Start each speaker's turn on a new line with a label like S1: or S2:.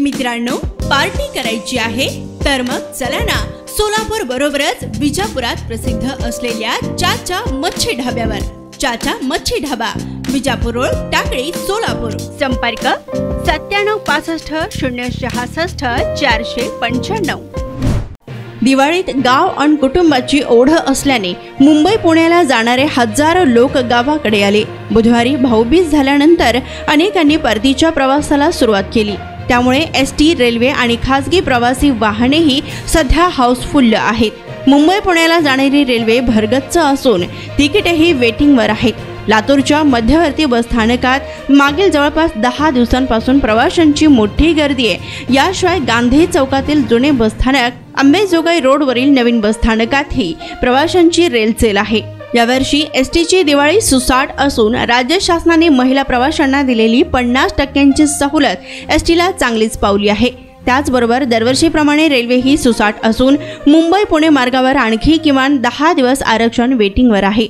S1: मित्रांनो पार्टी करायची आहे तर मग चला ना सोलापूर बरोबरच विजापुरात प्रसिद्ध असलेल्या चाचा मच्छी ढाब्यावर. चाचा मच्छी ढाबा विजापूर रोड टाकळी सोलापूर. संपर्क सत्त्याण्णव पासष्ट शून्य सहासष्ट चारशे पंच्याण्णव. दिवाळीत गाव आणि कुटुंबाची ओढ असल्याने मुंबई पुण्याला जाणारे हजारो लोक गावाकडे आले. बुधवारी भाऊबीज झाल्यानंतर अनेकांनी परतीच्या प्रवासाला सुरुवात केली. त्यामुळे एस टी रेल्वे आणि खासगी प्रवासी वाहनेही सध्या हाऊसफुल्ल आहेत. मुंबई पुण्याला जाणारी रेल्वे भरगच्च असून तिकिटेही वेटिंगवर आहेत. लातूरच्या मध्यवर्ती बसस्थानकात मागील जवळपास दहा दिवसांपासून प्रवाशांची मोठी गर्दी आहे. याशिवाय गांधी चौकातील जुने बसस्थानक अंबेजोगाई रोडवरील नवीन बसस्थानकातही प्रवाशांची रेलचेल आहे. यावर्षी एस टीची दिवाळी सुसाट असून राज्य शासनाने महिला प्रवाशांना दिलेली पन्नास टक्क्यांची सवलत एस टीला चांगलीच पावली आहे. त्याचबरोबर दरवर्षीप्रमाणे रेल्वे ही सुसाट असून मुंबई पुणे मार्गावर आणखी किमान दहा दिवस आरक्षण वेटिंगवर आहे.